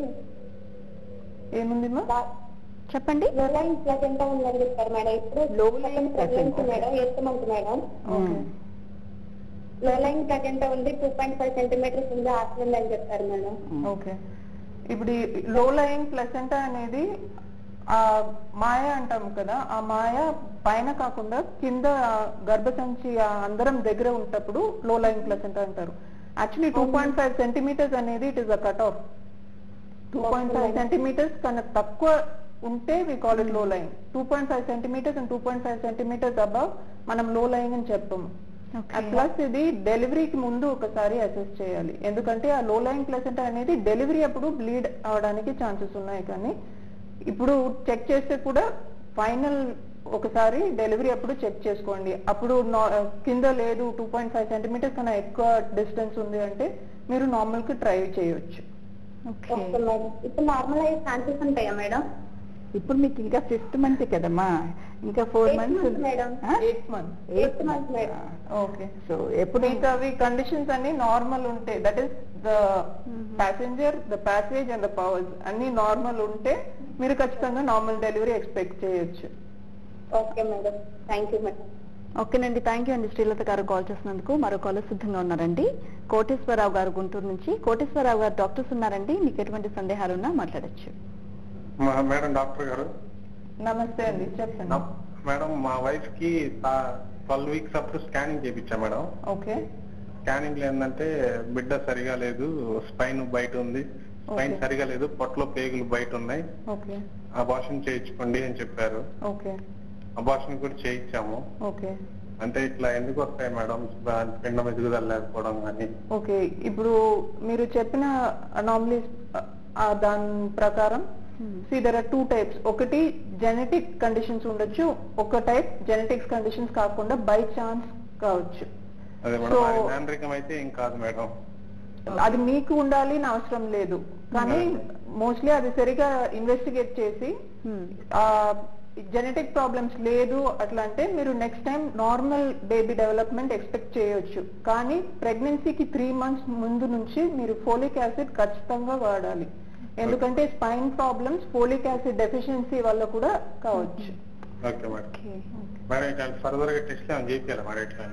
ఏముంది చెప్పండి. లో లైన్ ప్లసెంటా ఉందని చెప్పారు మేడం. ఇప్పుడు lying pregnancy placenta. Madam. Eighth month madam okay. Low lying placenta ఉంది? టూ పాయింట్ ఫైవ్ సెంటీమీటర్స్ ఉంది. హాస్టల్ అని చెప్పారు మేడం. ఓకే. ఇప్పుడు లో లయింగ్ ప్లసెంటా అనేది ఆ మాయ అంటాం కదా ఆ మాయ పైన కాకుండా కింద గర్భసంచి అందరం దగ్గర ఉన్నప్పుడు లో లయింగ్ ప్లసెంటా అంటారు. Actually two point five centimetres అనేది it is a cut off two point five centimetres కన్నా తక్కువ ఉంటే we call it low lying two point five centimetres and two point five centimetres above మనం లో లయింగ్ అని చెప్పాము ప్లస్ ఇది డెలివరీకి ముందు ఒకసారి అసెస్ చేయాలి. ఎందుకంటే ఆ లో లైన్ ప్లసెంటా అనేది డెలివరీ అప్పుడు బ్లీడ్ అవడానికి ఛాన్సెస్ ఉన్నాయి కానీ ఇప్పుడు చెక్ చేస్తే కూడా ఫైనల్ ఒకసారి డెలివరీ అప్పుడు చెక్ చేసుకోండి. అప్పుడు కింద లేదు టూ పాయింట్ ఫైవ్ సెంటీమీటర్స్ కన్నా ఎక్కువ డిస్టెన్స్ ఉంది అంటే మీరు నార్మల్కి ట్రై చేయొచ్చు. ఇప్పుడు నార్మల్ అయ్యే ఛాన్సెస్ ఉంటాయా మేడం? ఇప్పుడు మీకు ఇంకా ఫిఫ్త్ మంత్ కదమ్మా. ఇంకా four months. Eighth month. Okay. So ఎప్పుడు మిగతావి కండిషన్స్ అన్ని నార్మల్ ఉంటాయి that is the passenger the passage and the powers అన్ని నార్మల్ ఉంటే మీరు ఖచ్చితంగా నార్మల్ డెలివరీ ఎక్స్పెక్ట్ చేయొచ్చు. Okay madam thank you madam ఓకేనండి థ్యాంక్ యూ అండి. శ్రీలత గారు కాల్ చేసినందుకు మరో కాలర్ సిద్ధంగా ఉన్నారండి. కోటేశ్వరరావు గారు గుంటూరు నుంచి. కోటేశ్వరరావు గారు డాక్టర్స్ ఉన్నారండి. మీకు ఎటువంటి సందేహాలు ఉన్నా మాట్లాడొచ్చు. మా- మేడం డాక్టర్ గారు? నమస్తే అండి. చెప్పండి. మేడం మా వైఫ్కి ట్వెల్వ్ వీక్స్ అప్పుడు స్కానింగ్ చేయించా మేడం. ఓకే. స్కానింగ్లో ఏంటంటే బిడ్డ సరిగా లేదు స్పైన్ బయట ఉంది. Okay. సరిగా లేదు పొట్టలో పేగులు బయట ఉన్నాయి. ఓకే. అబార్షన్ చేయించుకోండి అని చెప్పారు. ఓకే. అబార్షన్ కూడా చేయించాము. ఓకే. అంటే ఇట్లా ఎందుకు వస్తాయి మేడం? పిండం ఎదుగుదల లేకపోవడం కానీ. ఓకే. ఇప్పుడు మీరు చెప్పిన అనామలీస్ దాని ప్రకారం see there are two types ఒకటి జెనెటిక్ కండిషన్స్ ఉండొచ్చు ఒక టైప్ జెనెటిక్స్ కండిషన్స్ కాకుండా బై ఛాన్స్ కావచ్చు. అయితే ఏం కాదు మేడం. అది మీకు ఉండాలి అని అవసరం లేదు. కానీ మోస్ట్లీ అది సరిగా ఇన్వెస్టిగేట్ చేసి ఆ జెనెటిక్ ప్రాబ్లమ్స్ లేదు అట్లా అంటే మీరు next time normal baby development expect చేయొచ్చు. కానీ ప్రెగ్నెన్సీకి త్రీ మంత్స్ ముందు నుంచి మీరు ఫోలిక్ యాసిడ్ ఖచ్చితంగా వాడాలి. ఎందుకంటే spine problems folic acid deficiency వల్ల కూడా కావచ్చు.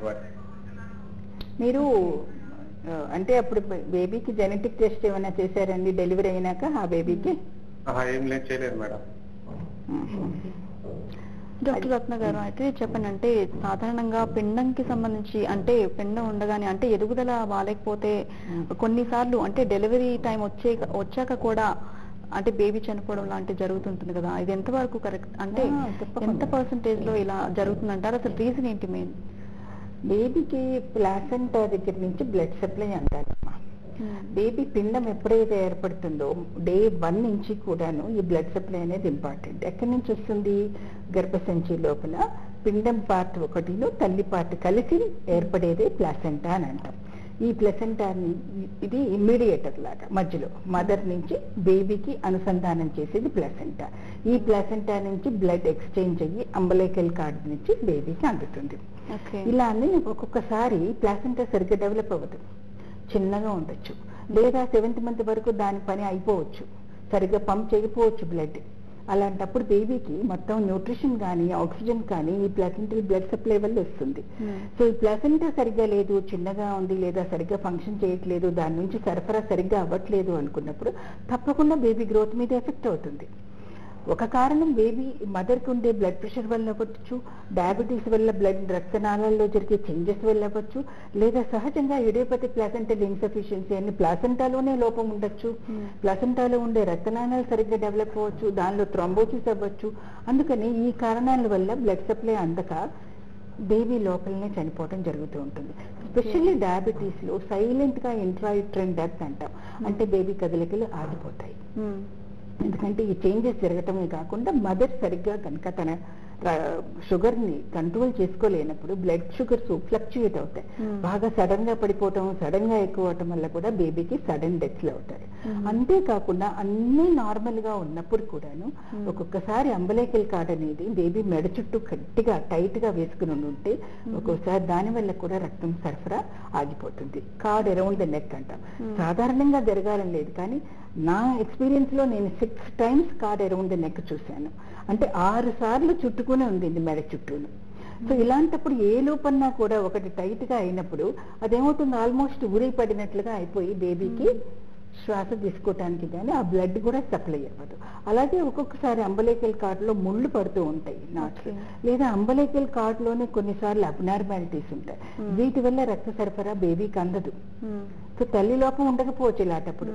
వాటి మీరు అంటే అప్పుడు బేబీకి జెనెటిక్ టెస్ట్ ఏమైనా చేశారండి? డెలివరీ అయినాక ఆ బేబీకి? ఆహా, ఏం లేదు చేయలేదు మేడం. డాక్టర్ రత్న గారు అయితే చెప్పండి అంటే సాధారణంగా పిండంకి సంబంధించి అంటే పిండం ఉండగానే అంటే ఎదుగుదల బాగాలేకపోతే కొన్నిసార్లు అంటే డెలివరీ టైం వచ్చే వచ్చాక కూడా అంటే బేబీ చనిపోవడం లాంటివి జరుగుతుంటుంది కదా. ఇది ఎంతవరకు కరెక్ట్? అంటే. ఎంత పర్సంటేజ్లో ఇలా జరుగుతుందంటారు? అసలు రీజన్ ఏంటి మెయిన్ బేబీకి ప్లాసెంటా దగ్గర నుంచి బ్లడ్ సప్లై అందాలమ్మా బేబీ పిండం ఎప్పుడైతే ఏర్పడుతుందో డే వన్ నుంచి కూడాను ఈ బ్లడ్ సప్లై అనేది ఇంపార్టెంట్. ఎక్కడి నుంచి వస్తుంది? గర్భసంచి లోపల పిండం పార్ట్ ఒకటిలో తల్లి పార్ట్ కలిసి ఏర్పడేదే ప్లాసెంటా అని అంటాం. ఈ ప్లసెంటాని ఇది ఇమ్మీడియేటర్ లాగా మధ్యలో మదర్ నుంచి బేబీకి అనుసంధానం చేసేది ప్లసెంటా. ఈ ప్లసెంటా నుంచి బ్లడ్ ఎక్స్చేంజ్ అయ్యి అంబలేకల్ కార్డ్ నుంచి బేబీకి అందుతుంది. ఇలా అని ఒక్కొక్కసారి ప్లాసెంటా సరిగ్గా డెవలప్ అవ్వదు. చిన్నగా ఉండొచ్చు. లేదా సెవెంత్ మంత్ వరకు దాని పని అయిపోవచ్చు. సరిగ్గా పంప్ చేయకపోవచ్చు బ్లడ్ అలాంటప్పుడు బేబీకి మొత్తం న్యూట్రిషన్ కానీ ఆక్సిజన్ కానీ ఈ ప్లాసెంటల్ బ్లడ్ సప్లై వల్ల వస్తుంది. సో ఈ ప్లాసెంటా సరిగ్గా లేదు చిన్నగా ఉంది లేదా సరిగ్గా ఫంక్షన్ చేయట్లేదు దాని నుంచి సరఫరా సరిగ్గా అవ్వట్లేదు అనుకున్నప్పుడు తప్పకుండా బేబీ గ్రోత్ మీద ఎఫెక్ట్ అవుతుంది. ఒక కారణం బేబీ మదర్కి ఉండే బ్లడ్ ప్రెషర్ వల్ల అవ్వచ్చు డయాబెటీస్ వల్ల బ్లడ్ రక్తనాళాల్లో జరిగే చేంజెస్ వల్ల అవ్వచ్చు లేదా సహజంగా ఇడియోపతిక్ ప్లాసెంటల్ ఇన్సఫిషియన్సీ అని ప్లాసెంటాలోనే లోపం ఉండొచ్చు ప్లాసెంటాలో ఉండే రక్తనాళాలు సరిగ్గా డెవలప్ అవ్వచ్చు దానిలో థ్రోంబోసిస్ అవ్వచ్చు. అందుకని ఈ కారణాల వల్ల బ్లడ్ సప్లై అందక బేబీ లోపలనే చనిపోవడం జరుగుతూ ఉంటుంది. స్పెషల్లీ డయాబెటీస్లో సైలెంట్గా ఇంట్రాయిట్రెన్ డెత్ అంటాం. అంటే బేబీ కదలికలు ఆగిపోతాయి. ఎందుకంటే ఈ చేంజెస్ జరగటమే కాకుండా మదర్ సరిగ్గా కనుక తన షుగర్ని కంట్రోల్ చేసుకోలేనప్పుడు బ్లడ్ షుగర్స్ ఫ్లక్చుయేట్ అవుతాయి. Hmm. బాగా సడన్గా పడిపోవటం సడన్గా ఎక్కువ అవటం వల్ల కూడా బేబీకి సడన్ డెత్లు అవుతాయి. అంతేకాకుండా అన్ని నార్మల్గా ఉన్నప్పుడు కూడాను ఒక్కొక్కసారి అంబలేకల్ కార్డ్ అనేది బేబీ మెడ చుట్టూ గట్టిగా టైట్గా వేసుకుని ఉంటే ఒక్కొక్కసారి దాని వల్ల కూడా రక్తం సరఫరా ఆగిపోతుంది. కార్డ్ అరౌండ్ ద నెక్ అంటాం. సాధారణంగా జరగాలని లేదు కానీ నా ఎక్స్పీరియన్స్లో నేను six times cord around the neck చూశాను. అంటే ఆరు సార్లు చుట్టుకునే ఉంది మెడ చుట్టూను. సో ఇలాంటప్పుడు ఏ లోపన్నా కూడా ఒకటి టైట్గా అయినప్పుడు అదేమవుతుంది? ఆల్మోస్ట్ ఉరి పడినట్లుగా అయిపోయి బేబీకి శ్వాస తీసుకోవటానికి కానీ ఆ బ్లడ్ కూడా సప్లై అవ్వదు. అలాగే ఒక్కొక్కసారి అంబలేకల్ కార్డులో ముళ్ళు పడుతూ ఉంటాయి నాట్లు లేదా అంబలేకల్ కార్డులోనే కొన్నిసార్లు అబ్నార్మాలిటీస్ ఉంటాయి. వీటి వల్ల రక్త సరఫరా బేబీకి అందదు. సో తల్లి లోపం ఉండకపోవచ్చు ఇలాంటప్పుడు.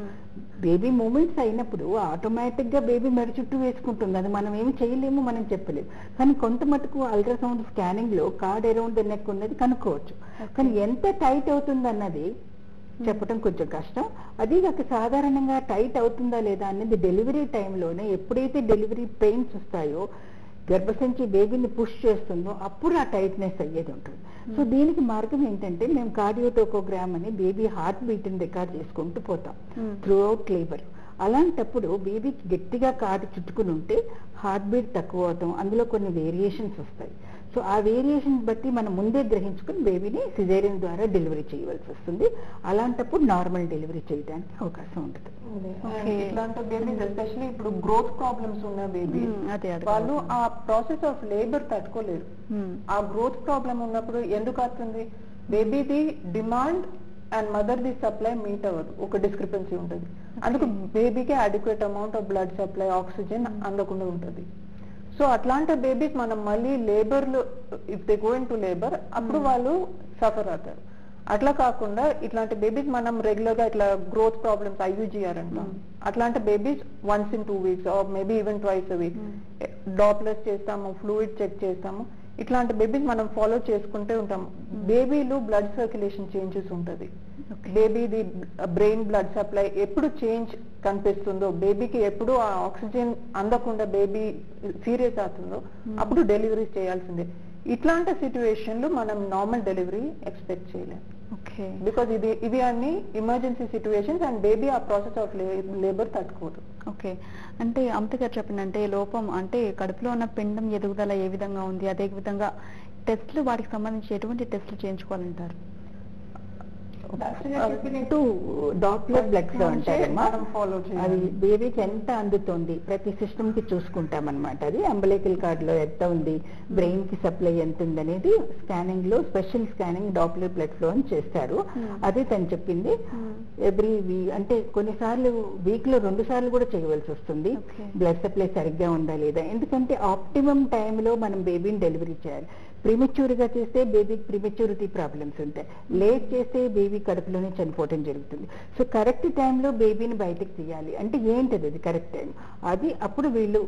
బేబీ మూమెంట్స్ అయినప్పుడు ఆటోమేటిక్గా బేబీ మెడ చుట్టూ వేసుకుంటుంది. అది మనం ఏమి చేయలేము మనం చెప్పలేము. కానీ కొంత మటుకు అల్ట్రాసౌండ్ స్కానింగ్లో కార్డ్ అరౌండ్ ద నెక్ ఉన్నది కనుక్కోవచ్చు. కానీ ఎంత టైట్ అవుతుంది అన్నది చెప్పడం కొంచెం కష్టం. అది కాక సాధారణంగా టైట్ అవుతుందా లేదా అనేది డెలివరీ టైంలోనే ఎప్పుడైతే డెలివరీ పెయిన్స్ వస్తాయో గర్భసంచి బేబీని పుష్ చేస్తుందో అప్పుడు ఆ టైట్నెస్ అయ్యేది ఉంటుంది. సో దీనికి మార్గం ఏంటంటే మేము కార్డియోటోకోగ్రామ్ అని బేబీ హార్ట్ బీట్ రికార్డ్ చేసుకుంటూ పోతాం త్రూ అవుట్ లేబర్. అలాంటప్పుడు బేబీకి గట్టిగా కాటు చుట్టుకుని ఉంటే హార్ట్ బీట్ తక్కువ అవటం అందులో కొన్ని వేరియేషన్స్ వస్తాయి. సో ఆ వేరియేషన్ బట్టి మనం ముందే గ్రహించుకుని బేబీని సిజేరియన్ ద్వారా డెలివరీ చేయవలసి వస్తుంది. అలాంటప్పుడు నార్మల్ డెలివరీ చేయడానికి అవకాశం ఉంటుంది. ఇట్లాంటి బేబీస్ ఇప్పుడు గ్రోత్ ప్రాబ్లమ్స్ ఉన్న అదే. వాళ్ళు ఆ ప్రాసెస్ ఆఫ్ లేబర్ తట్టుకోలేరు. ఆ గ్రోత్ ప్రాబ్లం ఉన్నప్పుడు ఎందుకు వస్తుంది బేబీది demand and mother the supply meet అవ్వదు. ఒక డిస్క్రిపెన్సీ ఉంటుంది. అందుకు బేబీకి adequate amount of blood supply oxygen అందకుండా ఉంటుంది. సో అట్లాంటి బేబీస్ మనం మళ్ళీ లేబర్లో if they going to labour అప్పుడు వాళ్ళు సఫర్ అవుతారు. అట్లా కాకుండా ఇట్లాంటి బేబీస్ మనం రెగ్యులర్గా ఇట్లా గ్రోత్ ప్రాబ్లమ్స్ ఐయుజిఆర్ అంటాం. అట్లాంటి babies once in two weeks or maybe even twice a week Dopplers చేస్తాము ఫ్లూయిడ్ చెక్ చేస్తాము. ఇట్లాంటి బేబీస్ మనం ఫాలో చేసుకుంటే ఉంటాం. బేబీలో బ్లడ్ సర్క్యులేషన్ చేంజెస్ ఉంటది. బేబీది బ్రెయిన్ బ్లడ్ సప్లై ఎప్పుడు చేంజ్ కనిపిస్తుందో బేబీకి ఎప్పుడు ఆ ఆక్సిజన్ అందకుండా బేబీ సీరియస్ అవుతుందో అప్పుడు డెలివరీ చేయాల్సిందే. ఇట్లాంటి సిచ్యువేషన్లో మనం నార్మల్ డెలివరీ ఎక్స్పెక్ట్ చేయలేం. ఓకే బికాజ్ ఇది ఇవి అన్ని ఎమర్జెన్సీ సిచ్యువేషన్స్ అండ్ బేబీ ఆ ప్రాసెస్ ఆఫ్ లేబర్ తట్టుకోదు. ఓకే. అంటే అమిత గారు చెప్పండి లోపం అంటే కడుపులో ఉన్న పిండం ఎదుగుదల ఏ విధంగా ఉంది? అదే విధంగా టెస్ట్లు వాటికి సంబంధించి ఎటువంటి టెస్ట్లు చేయించుకోవాలంటారు? చెప్పినట్టు డాప్లర్ బ్లడ్స్ అంటారమ్మా బేబీకి ఎంత అందుతుంది? ప్రతి సిస్టమ్కి చూసుకుంటాం అనమాట అది అంబలేకల్ కార్డ్లో ఎంత ఉంది? బ్రెయిన్కి సప్లై ఎంత ఉంది అనేది స్కానింగ్లో special scanning Doppler blood flow అని చేస్తారు. అదే తను చెప్పింది. ఎవ్రీ వీ అంటే కొన్నిసార్లు వీక్లో రెండు సార్లు కూడా చేయవలసి వస్తుంది. బ్లడ్ సప్లై సరిగ్గా ఉందా లేదా? ఎందుకంటే ఆప్టిమం టైంలో మనం బేబీని డెలివరీ చేయాలి. ప్రిమెచ్యూర్గా చేస్తే బేబీకి ప్రిమెచ్యూరిటీ ప్రాబ్లమ్స్ ఉంటాయి. లేట్ చేస్తే బేబీ కడుపులోనే చనిపోవటం జరుగుతుంది. సో కరెక్ట్ టైంలో బేబీని బయటకు తీయాలి. అంటే ఏంటది అది కరెక్ట్ టైం? అది అప్పుడు వీళ్ళు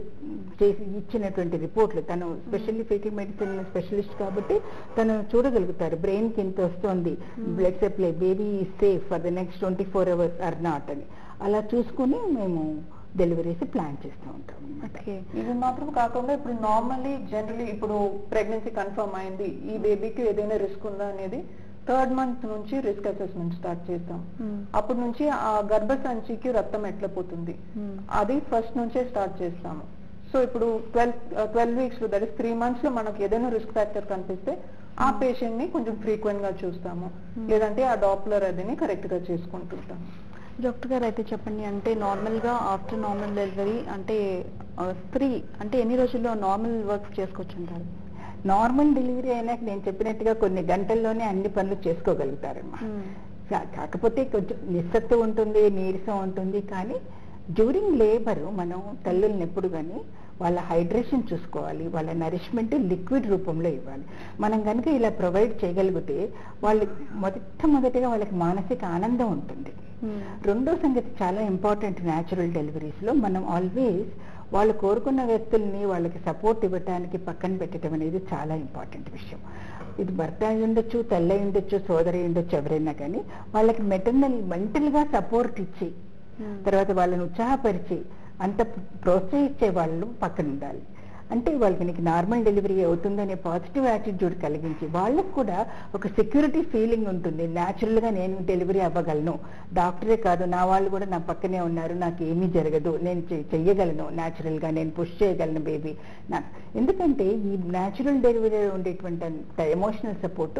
చేసి ఇచ్చినటువంటి రిపోర్ట్లు. తను స్పెషల్లీ ఫీటల్ మెడిసిన్ స్పెషలిస్ట్ కాబట్టి తను చూడగలుగుతారు. బ్రెయిన్కి ఎంత వస్తుంది blood supply baby safe for the next twenty four hours or not అని. అలా చూసుకుని మేము డెలివరీస్ ప్లాన్ చేస్తూ ఉంటాం ఓకే. ఇది మాత్రం కాకుండా ఇప్పుడు నార్మల్లీ జనరలీ ఇప్పుడు ప్రెగ్నెన్సీ కన్ఫర్మ్ అయింది ఈ బేబీకి ఏదైనా రిస్క్ ఉందా అనేది థర్డ్ మంత్ నుంచి రిస్క్ అసెస్మెంట్ స్టార్ట్ చేస్తాం. అప్పటి నుంచి ఆ గర్భసంచికి రక్తం ఎట్లా పోతుంది? అది ఫస్ట్ నుంచే స్టార్ట్ చేస్తాము. సో ఇప్పుడు ట్వెల్వ్ ట్వెల్వ్ వీక్స్లో దట్ ఇస్ త్రీ మంత్స్లో మనకు ఏదైనా రిస్క్ ఫ్యాక్టర్ కనిపిస్తే ఆ పేషెంట్ని కొంచెం ఫ్రీక్వెంట్గా చూస్తాము. లేదంటే ఆ డాప్లర్ అదిని కరెక్ట్గా చేసుకుంటుంటాము. డాక్టర్ గారు అయితే చెప్పండి అంటే నార్మల్గా ఆఫ్టర్ నార్మల్ డెలివరీ అంటే స్త్రీ అంటే ఎన్ని రోజుల్లో నార్మల్ వర్క్ చేసుకోవచ్చు అంటారు నార్మల్ డెలివరీ అయినాక నేను చెప్పినట్టుగా కొన్ని గంటల్లోనే అన్ని పనులు చేసుకోగలుగుతారమ్మా కాకపోతే కొంచెం నిస్సత్తు ఉంటుంది నీరసం ఉంటుంది కానీ డ్యూరింగ్ లేబర్ మనం తల్లుల్ని ఎప్పుడు కానీ వాళ్ళ హైడ్రేషన్ చూసుకోవాలి వాళ్ళ నరిష్మెంట్ లిక్విడ్ రూపంలో ఇవ్వాలి. మనం కనుక ఇలా ప్రొవైడ్ చేయగలిగితే వాళ్ళు మొట్టమొదటిగా వాళ్ళకి మానసిక ఆనందం ఉంటుంది. రెండో సంగతి చాలా ఇంపార్టెంట్ న్యాచురల్ డెలివరీస్లో మనం ఆల్వేస్ వాళ్ళు కోరుకున్న వ్యక్తుల్ని వాళ్ళకి సపోర్ట్ ఇవ్వడానికి పక్కన పెట్టడం అనేది చాలా ఇంపార్టెంట్ విషయం. ఇది భర్త అయి ఉండొచ్చు తల్లి అయి ఉండొచ్చు సోదరి ఉండొచ్చు ఎవరైనా కానీ వాళ్ళకి మెటర్నల్ మెంటల్గా సపోర్ట్ ఇచ్చి తర్వాత వాళ్ళని ఉత్సాహపరిచి అంత ప్రోత్సహించే వాళ్ళు పక్కన ఉండాలి అంటే వాళ్ళకి నార్మల్ డెలివరీ అవుతుందనే పాజిటివ్ యాటిట్యూడ్ కలిగించి వాళ్ళకు కూడా ఒక సెక్యూరిటీ ఫీలింగ్ ఉంటుంది. Natural గా నేను డెలివరీ అవ్వగలను. డాక్టరే కాదు నా వాళ్ళు కూడా నా పక్కనే ఉన్నారు నాకు ఏమీ జరగదు నేను చెయ్యగలను natural గా నేను పుష్ చేయగలను బేబీ. నాకు ఎందుకంటే ఈ న్యాచురల్ డెలివరీ ఉండేటువంటి ఎమోషనల్ సపోర్ట్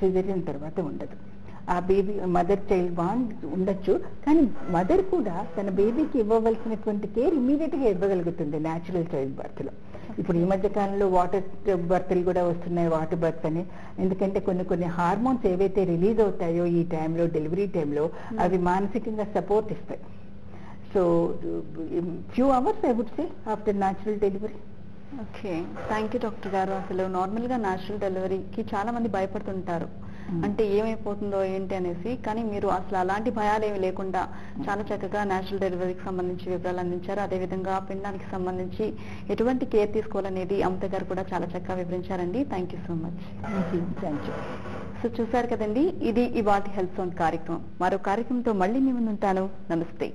సిజరియన్ తర్వాత ఉండదు. ఆ బేబీ మదర్ చైల్డ్ బాండ్ ఉండొచ్చు. కానీ మదర్ కూడా తన బేబీకి ఇవ్వవలసినటువంటి కేర్ ఇమీడియట్గా ఇవ్వగలుగుతుంది న్యాచురల్ చైల్డ్ బర్త్లో. ఇప్పుడు ఈ మధ్య కాలంలో వాటర్ బర్త్లు కూడా వస్తున్నాయి వాటర్ బర్త్ అని. ఎందుకంటే కొన్ని కొన్ని హార్మోన్స్ ఏవైతే రిలీజ్ అవుతాయో ఈ టైంలో డెలివరీ టైంలో అవి మానసికంగా సపోర్ట్ ఇస్తాయి. So few hours I would say after natural delivery okay thank you doctor గారు. అసలు నార్మల్గా న్యాచురల్ డెలివరీకి చాలా మంది భయపడుతుంటారు. అంటే ఏమైపోతుందో ఏంటి అనేసి కానీ మీరు అసలు అలాంటి భయాలు ఏమి లేకుండా చాలా చక్కగా న్యాచురల్ డెలివరీకి సంబంధించి వివరాలు అందించారు. అదేవిధంగా పిండానికి సంబంధించి ఎటువంటి కేర్ తీసుకోవాలనేది అమిత గారు కూడా చాలా చక్కగా వివరించారండి. Thank you so much so చూసారు కదండి ఇది ఇవాటి హెల్త్ జోన్ కార్యక్రమం. మరో కార్యక్రమంతో మళ్ళీ మీ ముందు ఉంటాను. నమస్తే.